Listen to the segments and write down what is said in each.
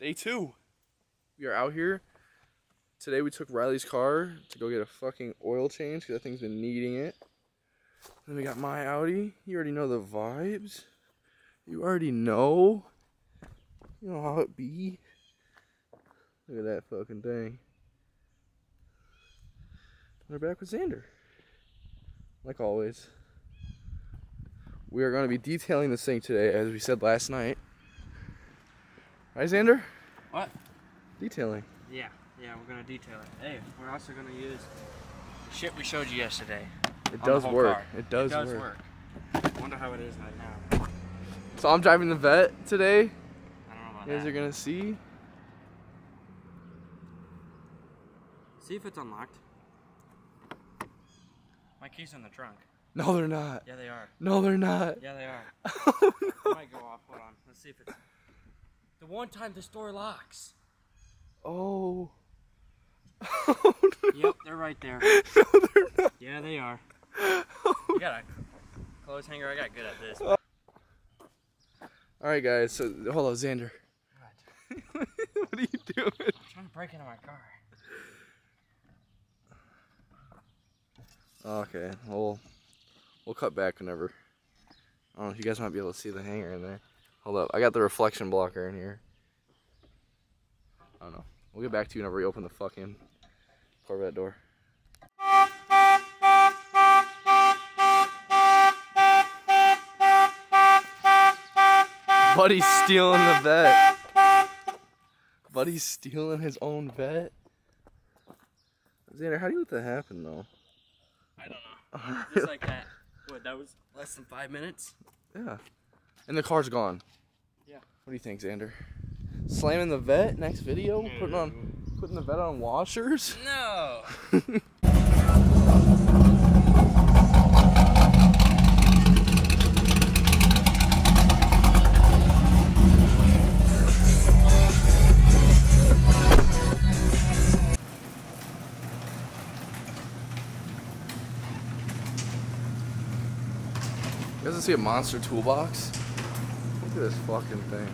Day two. We are out here. Today we took Riley's car to go get a fucking oil change because that thing's been needing it. Then we got my Audi. You already know the vibes. You already know. You know how it be. Look at that fucking thing. We're back with Xander. Like always. We are going to be detailing this thing today, as we said last night. Right, Xander? What? Detailing. Yeah, yeah, we're gonna detail it. Hey, we're also gonna use the shit we showed you yesterday. It does work. car. It does, it does work. work. Wonder how it is right now. So I'm driving the vet today. I don't know about You guys that. are gonna see. See if it's unlocked. My keys in the trunk. No, they're not. Yeah, they are. No, they're not. Yeah, they are. Oh, It no. might go off. Hold on. Let's see if it's. The one time the store locks. Oh. Oh, no. Yep, they're right there. No, they're not. Yeah, they are. You got a clothes hanger. I got good at this. All right, guys. So hold on, Xander. What? what are you doing? I'm trying to break into my car. Okay, well, we'll cut back whenever. I don't know if you guys might be able to see the hanger in there. Hold up, I got the reflection blocker in here. I don't know. We'll get back to you whenever we open the fucking Corvette door. Buddy's stealing the vet. Buddy's stealing his own vet. Xander, how do you let that happen though? I don't know. Just like that. What? That was less than five minutes. Yeah. And the car's gone. Yeah. What do you think, Xander? Slamming the vet next video? Putting on putting the vet on washers? No. You guys see a monster toolbox? At this fucking thing.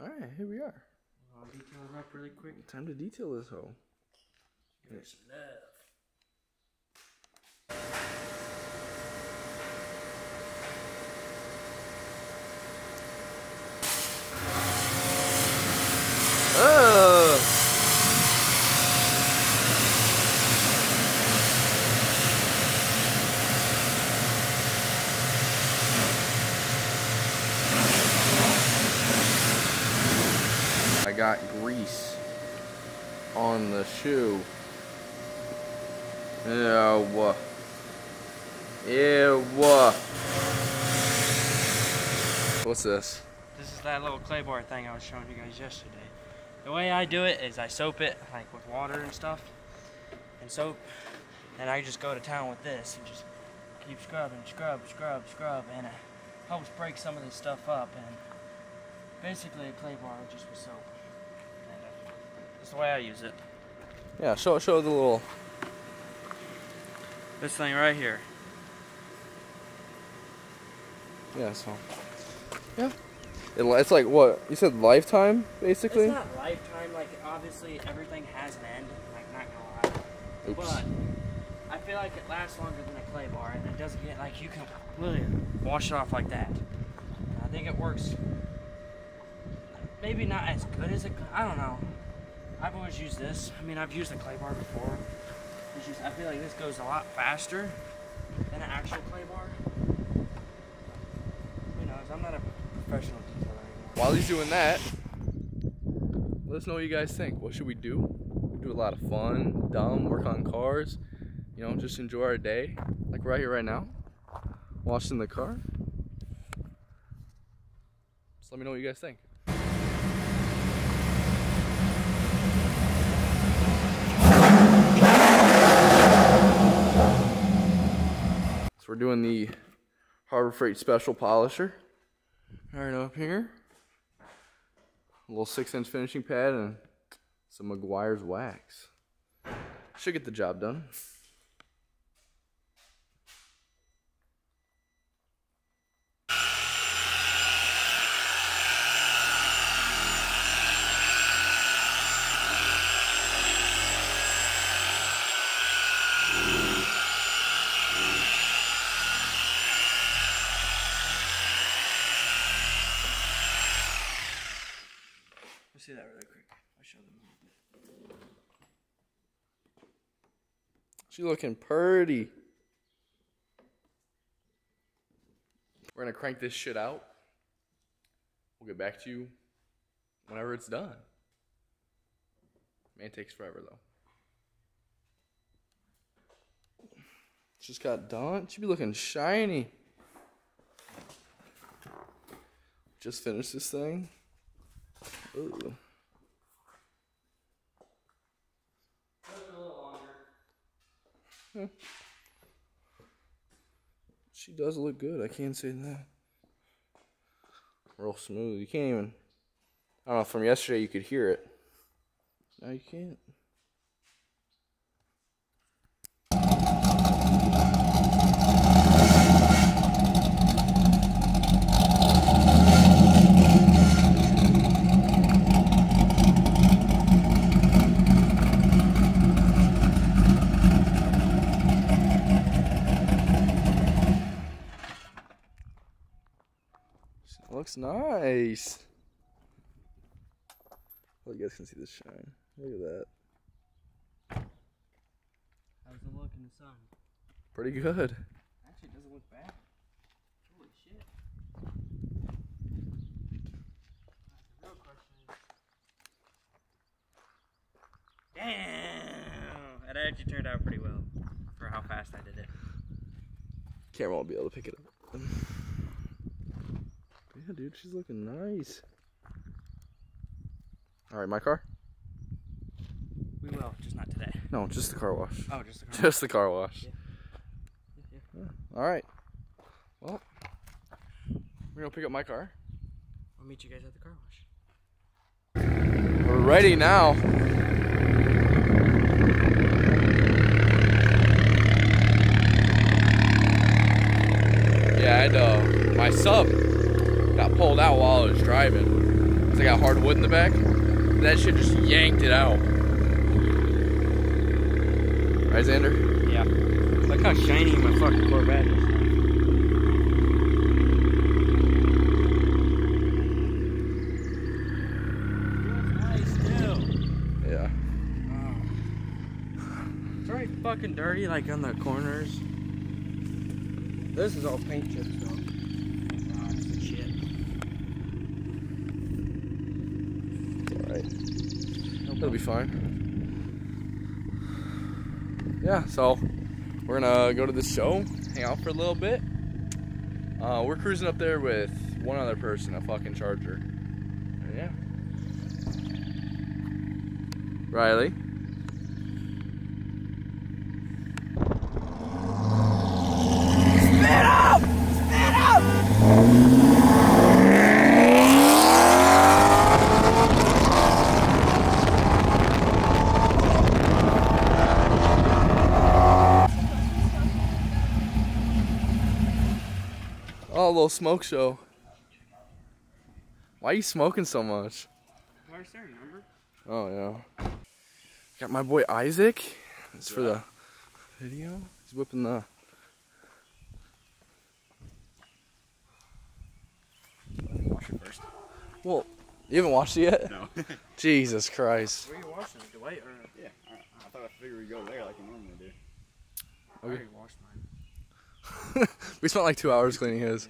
Alright, here we are. I'll detail it up really quick. Time to detail this hoe. Give it some love. Ugh. I got grease on the shoe. Ew. Ew. What's this? This is that little clay bar thing I was showing you guys yesterday. The way I do it is I soap it like with water and stuff, and soap, and I just go to town with this and just keep scrubbing, scrub, scrub, scrub, and it helps break some of this stuff up. And basically a clay bar just with soap. And that's the way I use it. Yeah, show show the little This thing right here. Yeah, so yeah, it, it's like what you said, lifetime basically. It's not lifetime. Like obviously everything has an end. Like not gonna lie. Oops. But I feel like it lasts longer than a clay bar, and it doesn't get like you can literally wash it off like that. I think it works. Maybe not as good as a. cl- I don't know. I've always used this. I mean, I've used a clay bar before. It's just I feel like this goes a lot faster than an actual clay bar. Who knows? I'm not a professional detailer anymore. While he's doing that, let us know what you guys think. What should we do? We do a lot of fun, dumb, work on cars. You know, just enjoy our day, like right here, right now, washing the car. Just let me know what you guys think. We're doing the Harbor Freight Special Polisher. Right up here. A little six inch finishing pad and some Meguiar's wax. Should get the job done. see that really quick. I'll show them. She looking pretty. We're gonna crank this shit out. We'll get back to you whenever it's done. Man, takes forever though. Just got done. She be looking shiny. Just finished this thing. Ooh. Hmm. She does look good. I can't say that. Real smooth. You can't even. I don't know. From yesterday, you could hear it. Now you can't. Nice. Oh, you guys can see the shine. Look at that. How's it look in the sun? Pretty good. Actually, it doesn't look bad. Holy shit. The real question is. Damn! That actually turned out pretty well for how fast I did it. Camera won't be able to pick it up. Yeah, dude, she's looking nice. All right, my car? We will, just not today. No, just the car wash. Oh, just the car. Just the car wash. Yeah. Yeah, All right. Well, we're gonna pick up my car. I'll meet you guys at the car wash. We're ready now. Yeah, I uh, my sub got pulled out while I was driving. Cause I got hard wood in the back. That shit just yanked it out. Right, Xander? Yeah. Look how shiny my fucking Corvette is. Nice too. Yeah. It's very fucking dirty, like on the corners. This is all paint chips though. Rocks and shit. All right. It'll be fine. Yeah, so we're gonna go to this show, hang out for a little bit. Uh, we're cruising up there with one other person, a fucking charger. Yeah. Riley. Oh, a little smoke show. Why are you smoking so much? Where's there, remember? Oh yeah. Got my boy Isaac. It's for the video. He's whipping the. Wash it first. Well, you haven't watched it yet. No. Jesus Christ. Where are you washing it? Dwight or yeah. I, I thought I figured we'd go there like we normally do. I Okay. already washed mine. we spent like two hours cleaning his.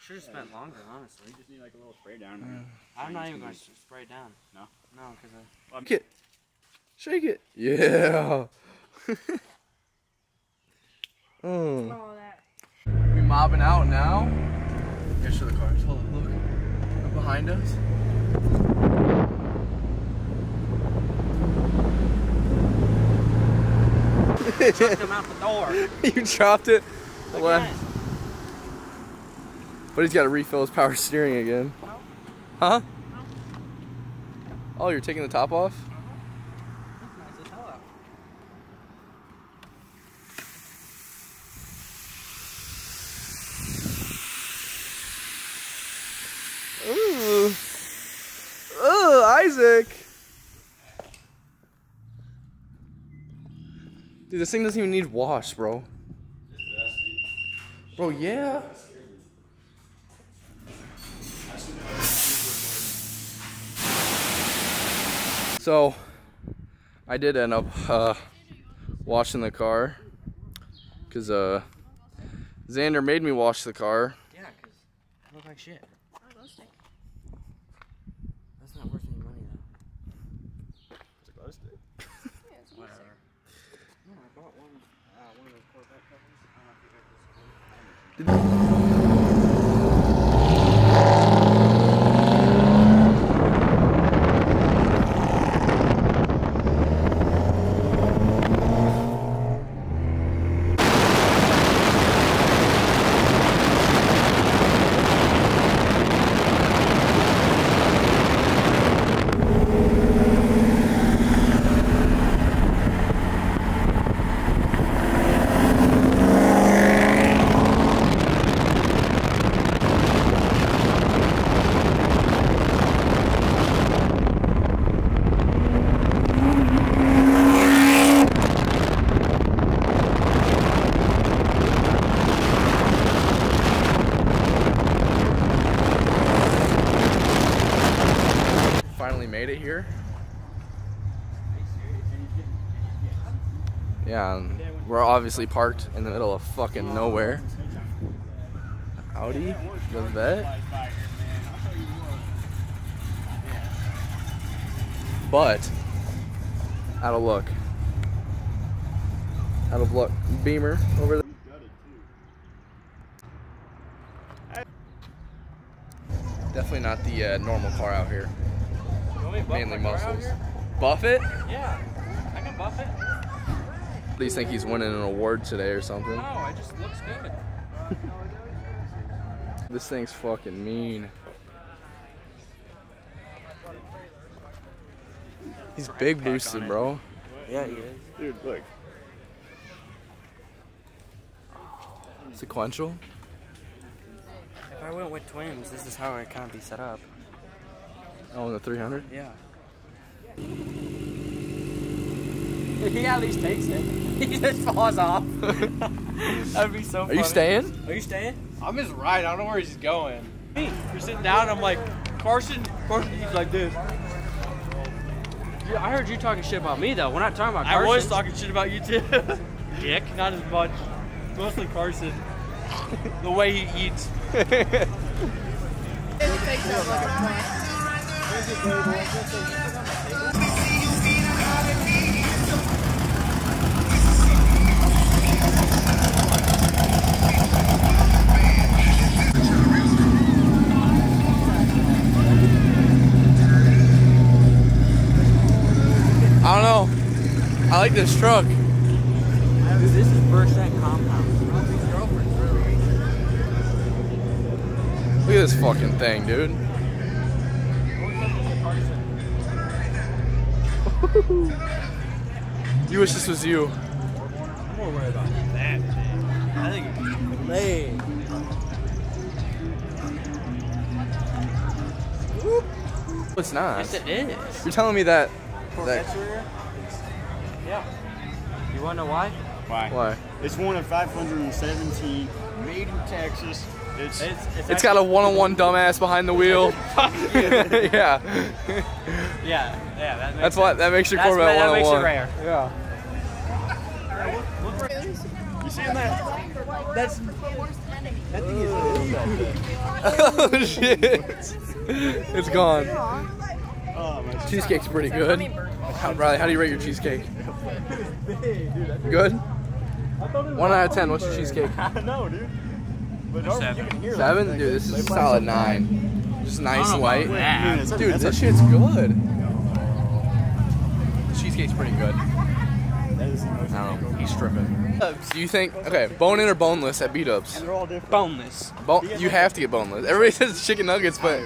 Should have spent longer, honestly. We just need like a little spray down. there. I'm not even going to spray it down. No? No, because I. Shake it. Shake it. Yeah. Oh. all that. We mobbing out now. Here's show the cars. Hold on, look. Up behind us. Chucked them out the door. you dropped it. Look Left. at. But he's got to refill his power steering again. No. Huh? Oh. oh, you're taking the top off? Uh-huh. Nice as hell out. Ooh. Ooh, Isaac. Dude, this thing doesn't even need wash, bro. Bro, yeah. So, I did end up uh, washing the car because uh, Xander made me wash the car. Yeah, because like shit. That's not worth any money though. It's a glow stick. Whatever. No, I bought one. Uh, one of those Corvette covers. I don't know if you heard this. Finally made it here. Yeah, and we're obviously parked in the middle of fucking nowhere. Audi, the vet. But, out of luck. Out of luck. Beamer over there. Definitely not the uh, normal car out here. Mainly muscles. Buff it? Yeah, I can buff it. Please think he's winning an award today or something. No, it just looks good. This thing's fucking mean. He's big pack boosted, bro. Yeah, he is. Dude, look. Sequential. If I went with twins, this is how it kind of be set up. Oh, the 300. Yeah. He at least takes it. He just falls off. That'd be so Are you staying? Are you staying? I'm his ride. I don't know where he's going. You're sitting down. I'm like, Carson. Carson, he's like this. Yeah, I heard you talking shit about me though. We're not talking about Carson. I was talking shit about you too. Dick, not as much. Mostly Carson. the way he eats. Like this truck. This is Versat compound. Look at this fucking thing, dude. you wish this was you. I'm more worried about that thing. I think it's lame. It's not. Yes, it is. You're telling me that. That? Yeah. You wanna know why? Why? why? It's one of 517 made in Texas. It's, It's, It's got a one-on-one dumbass behind the wheel. yeah. yeah, yeah. That makes That's what that makes your That's, Corvette that makes it rare. Yeah. you seeing that? That's that thing is oh shit. It's gone. Oh, Cheesecake's pretty good. How, Riley, how do you rate your cheesecake? Good? One out of ten, what's your cheesecake? I know, dude. But normally you can hear Seven? Dude, this is a solid nine. Just nice I don't light. Dude, Dude, this shit's good. The cheesecake's pretty good. That is the most I don't know. He's stripping. Do you think, okay, bone in or boneless at B Dubs? They're all different. Boneless. Bone, you have to get boneless. Everybody says chicken nuggets, but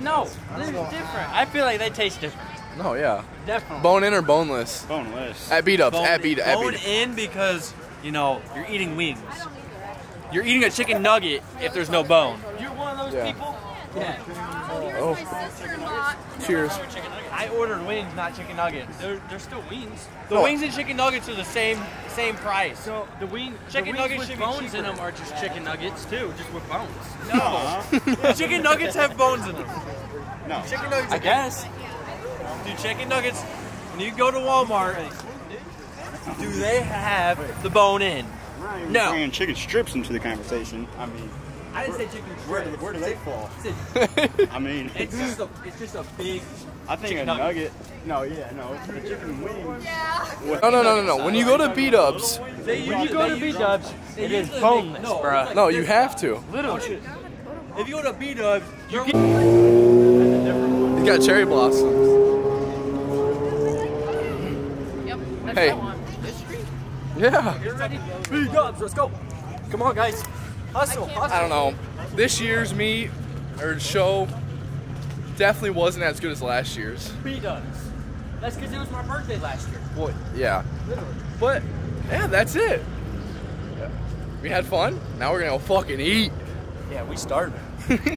No, they're different. I feel like they taste different. No, yeah. Definitely. Bone in or boneless? Boneless. At B Dubs. bone, At beat. at bone B. in because you know you're eating wings. You're eating a chicken nugget if there's no bone. You're one of those Yeah. people. Yeah. Oh, oh. cheers. I ordered wings, not chicken nuggets. They're, they're still wings. The No. wings and chicken nuggets are the same same price. So the wing, Chicken the nuggets with should be bones in them are just chicken nuggets too, just with bones. No, chicken nuggets have bones in them. No. Chicken nuggets. I guess. Dude, chicken nuggets when you go to Walmart, do they have the bone in? We're not even No. bringing chicken strips into the conversation. I mean, I didn't say chicken where do, strips. where do they fall? I mean, it's just a, it's just a big. I think a chicken nugget. No, yeah, no, it's the chicken wings. No, no, no, no, no. When you go to B Dubs, When you go to B Dubs, it is boneless, bruh. no, you have to. Literally. Oh if you go to B Dubs, you get. You got cherry blossoms. Hey. what I want. Yeah. Get ready. B Dubs, let's go. Come on, guys. Hustle, hustle. I don't know. This year's meet or show definitely wasn't as good as last year's. B Dubs. That's because it was my birthday last year. Well, yeah. Literally. But yeah, that's it. We had fun. Now we're gonna fucking eat. Yeah, we started.